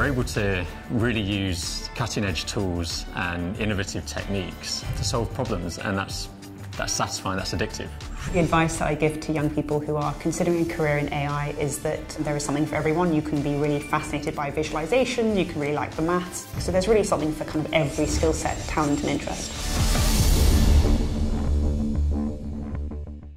we're able to really use cutting edge tools and innovative techniques to solve problems, and that's, that's satisfying, that's addictive. The advice that I give to young people who are considering a career in AI is that there is something for everyone. You can be really fascinated by visualization, you can really like the maths. So there's really something for kind of every skill set, talent, and interest.